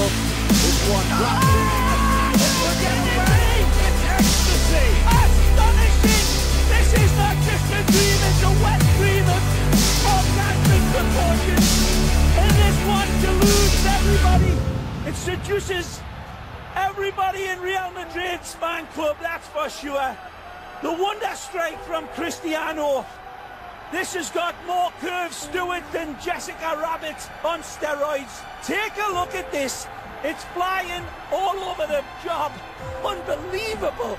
We're getting away! It's ecstasy! Astonishing! This is not just a dream, it's a wet dream of proportions. And this one deludes everybody. It seduces everybody in Real Madrid's fan club, that's for sure. The wonder strike from Cristiano. This has got more curves to it than Jessica Rabbit on steroids. Take a look at this. It's flying all over the job. Unbelievable.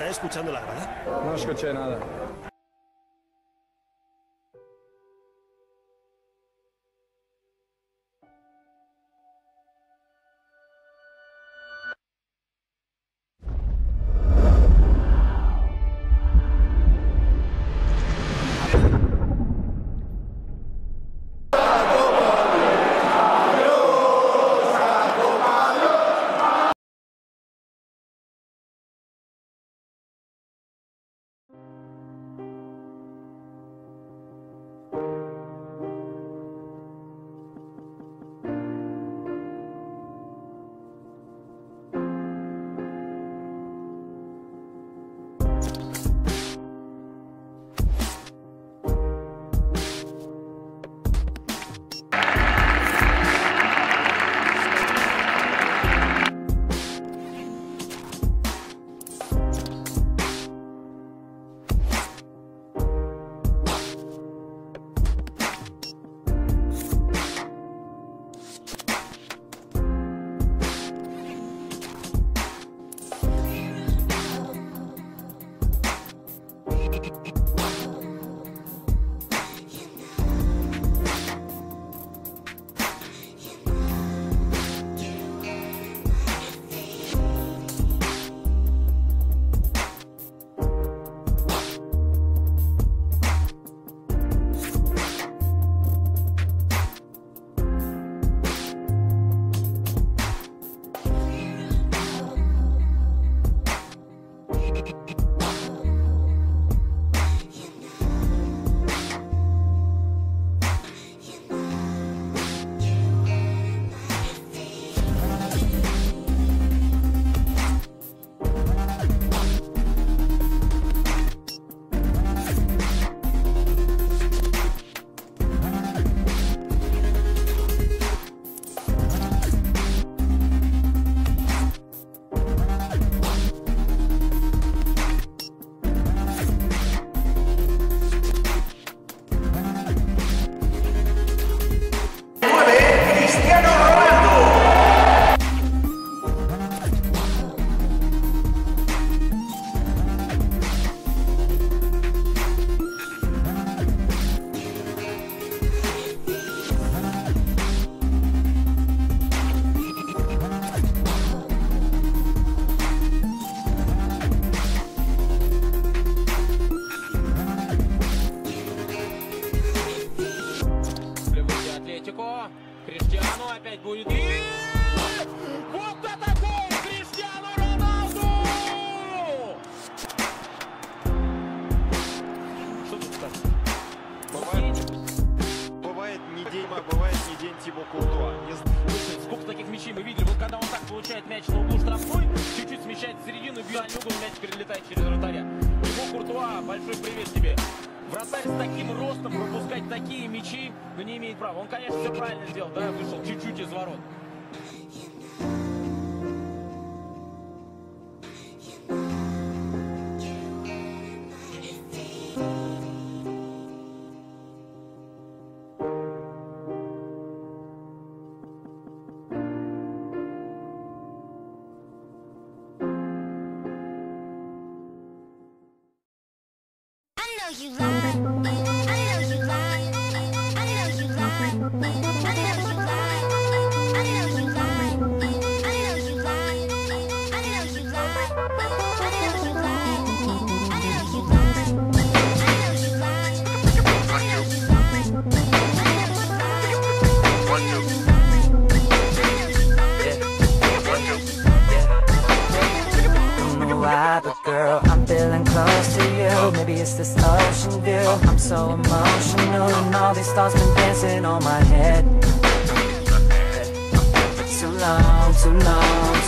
¿Está escuchando la grada? No escuché nada. Вратарь с таким ростом пропускать такие мячи, но не имеет права. Он, конечно, все правильно сделал, да, вышел чуть-чуть из ворот. you lied.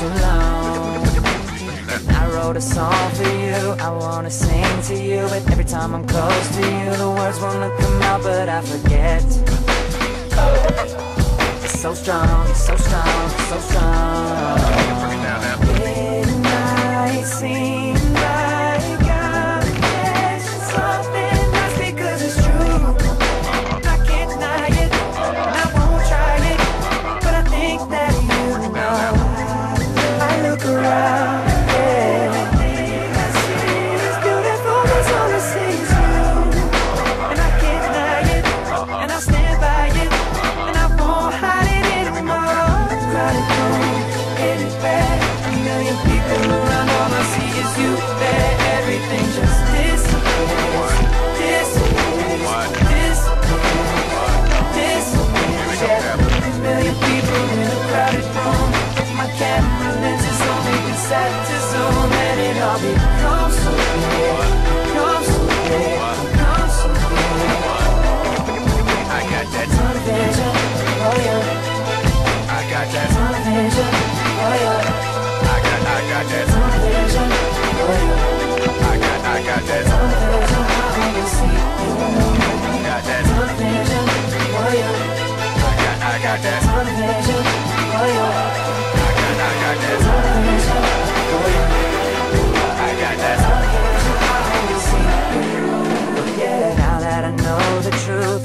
alone. I wrote a song for you, I wanna sing to you, but every time I'm close to you, the words wanna come out, but I forget. It's so strong, it's so strong, it's so strong. It might seem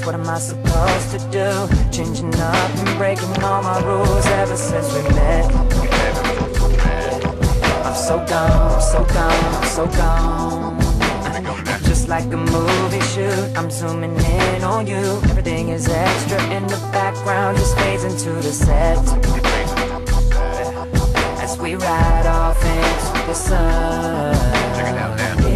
what am I supposed to do? Changing up and breaking all my rules ever since we met. I'm so gone, so gone, so gone. I'm just like a movie shoot, I'm zooming in on you. Everything is extra in the background, just fades into the set. As we ride off into the sun. Check it out now.